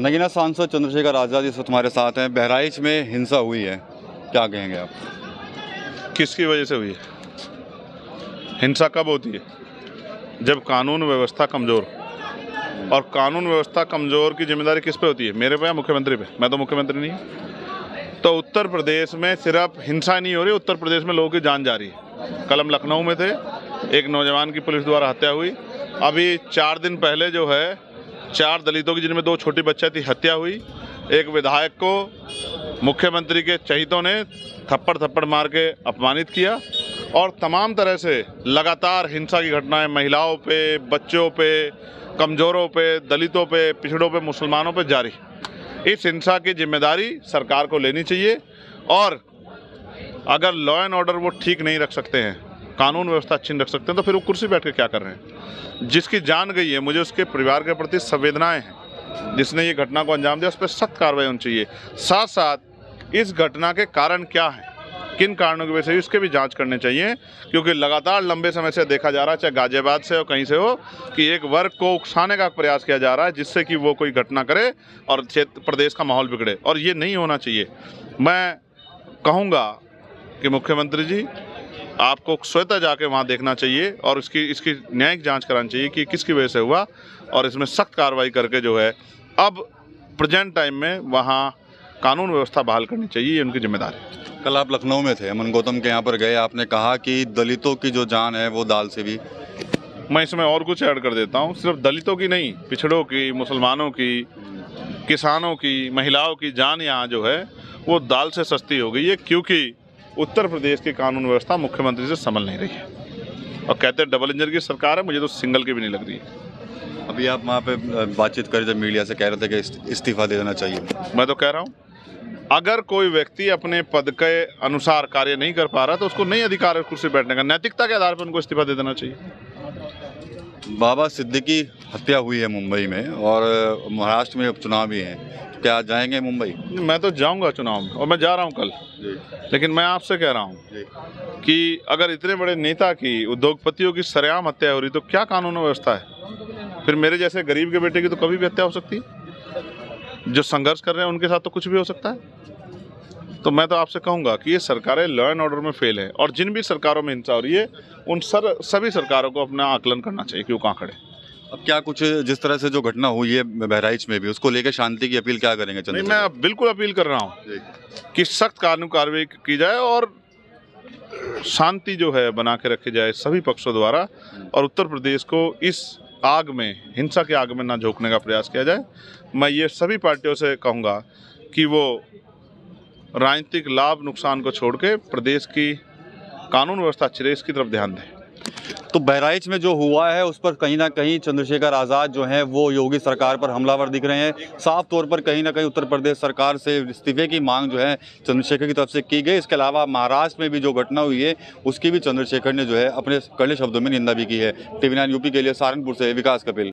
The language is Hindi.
नगीना सांसद चंद्रशेखर आज़ाद इस वक्त हमारे साथ हैं। बहराइच में हिंसा हुई है। क्या कहेंगे आप? किसकी वजह से हुई है? हिंसा कब होती है? जब कानून व्यवस्था कमज़ोर। और कानून व्यवस्था कमज़ोर की ज़िम्मेदारी किस पे होती है? मेरे पे या मुख्यमंत्री पे? मैं तो मुख्यमंत्री नहीं तो उत्तर प्रदेश में सिर्फ़ हिंसा नहीं हो रही, उत्तर प्रदेश में लोगों की जान जा रही है। कल हम लखनऊ में थे। एक नौजवान की पुलिस द्वारा हत्या हुई। अभी चार दिन पहले जो है चार दलितों की, जिनमें दो छोटी बच्चा थी, हत्या हुई। एक विधायक को मुख्यमंत्री के चहितों ने थप्पड़ थप्पड़ मार के अपमानित किया और तमाम तरह से लगातार हिंसा की घटनाएँ महिलाओं पे, बच्चों पे, कमज़ोरों पे, दलितों पे, पिछड़ों पे, मुसलमानों पे जारी। इस हिंसा की ज़िम्मेदारी सरकार को लेनी चाहिए और अगर लॉ एंड ऑर्डर वो ठीक नहीं रख सकते हैं कानून व्यवस्था अच्छी रख सकते हैं तो फिर वो कुर्सी बैठ के क्या कर रहे हैं? जिसकी जान गई है, मुझे उसके परिवार के प्रति संवेदनाएँ हैं। जिसने ये घटना को अंजाम दिया, उस पर सख्त कार्रवाई होनी चाहिए। साथ साथ इस घटना के कारण क्या हैं? किन कारणों की वजह से? उसके भी जाँच करने चाहिए, क्योंकि लगातार लंबे समय से देखा जा रहा है, चाहे गाजियाबाद से हो, कहीं से हो, कि एक वर्ग को उकसाने का प्रयास किया जा रहा है, जिससे कि वो कोई घटना करे और क्षेत्र, प्रदेश का माहौल बिगड़े। और ये नहीं होना चाहिए। मैं कहूँगा कि मुख्यमंत्री जी आपको स्वतः जाके वहाँ देखना चाहिए और इसकी इसकी न्यायिक जाँच करानी चाहिए कि किसकी वजह से हुआ और इसमें सख्त कार्रवाई करके जो है अब प्रेजेंट टाइम में वहाँ कानून व्यवस्था बहाल करनी चाहिए ये उनकी ज़िम्मेदारी कल आप लखनऊ में थे अमन गौतम के यहाँ पर गए आपने कहा कि दलितों की जो जान है वो दाल से भी। मैं इसमें और कुछ ऐड कर देता हूँ सिर्फ़ दलितों की नहीं पिछड़ों की मुसलमानों की किसानों की महिलाओं की जान यहाँ जो है वो दाल से सस्ती हो गई है क्योंकि उत्तर प्रदेश की कानून व्यवस्था मुख्यमंत्री से संभल नहीं रही है। और कहते हैं डबल इंजन की सरकार है मुझे तो सिंगल की भी नहीं लग रही है। अभी आप वहाँ पे बातचीत कर रहे थे मीडिया से कह रहे थे कि इस्तीफा दे देना चाहिए। मैं तो कह रहा हूँ अगर कोई व्यक्ति अपने पद के अनुसार कार्य नहीं कर पा रहा तो उसको नहीं अधिकार है कुर्सी बैठने का नैतिकता के आधार पर उनको इस्तीफा दे देना चाहिए। बाबा सिद्दीकी हत्या हुई है मुंबई में और महाराष्ट्र में अब चुनाव भी हैं। तो क्या आप जाएँगे मुंबई? मैं तो जाऊँगा चुनाव में और मैं जा रहा हूँ कल। लेकिन मैं आपसे कह रहा हूँ कि अगर इतने बड़े नेता की उद्योगपतियों की सरेआम हत्या हो रही तो क्या कानून व्यवस्था है? फिर मेरे जैसे गरीब के बेटे की तो कभी भी हत्या हो सकती है? जो संघर्ष कर रहे हैं उनके साथ तो कुछ भी हो सकता है? तो मैं तो आपसे कहूँगा कि ये सरकारें लॉ एंड ऑर्डर में फेल है और जिन भी सरकारों में हिंसा हो रही है उन सर सभी सरकारों को अपना आकलन करना चाहिए कि वो कहाँ खड़े अब क्या कुछ जिस तरह से जो घटना हुई है बहराइच में भी उसको लेकर शांति की अपील क्या करेंगे चंद्रशेखर? मैं बिल्कुल अपील कर रहा हूँ कि सख्त कानून कार्रवाई की जाए और शांति जो है बना के रखी जाए सभी पक्षों द्वारा और उत्तर प्रदेश को इस आग में हिंसा की आग में ना झोंकने का प्रयास किया जाए। मैं ये सभी पार्टियों से कहूँगा कि वो राजनीतिक लाभ नुकसान को छोड़ के प्रदेश की कानून व्यवस्था रहे, इसकी तरफ़ ध्यान दें। तो बहराइच में जो हुआ है, उस पर कहीं ना कहीं चंद्रशेखर आज़ाद जो हैं, वो योगी सरकार पर हमलावर दिख रहे हैं। साफ़ तौर पर कहीं ना कहीं उत्तर प्रदेश सरकार से इस्तीफे की मांग जो है चंद्रशेखर की तरफ़ से की गई। इसके अलावा महाराष्ट्र में भी जो घटना हुई है, उसकी भी चंद्रशेखर ने जो है अपने कड़े शब्दों में निंदा भी की है। टीवी नाइन यूपी के लिए सहारनपुर से विकास कपिल।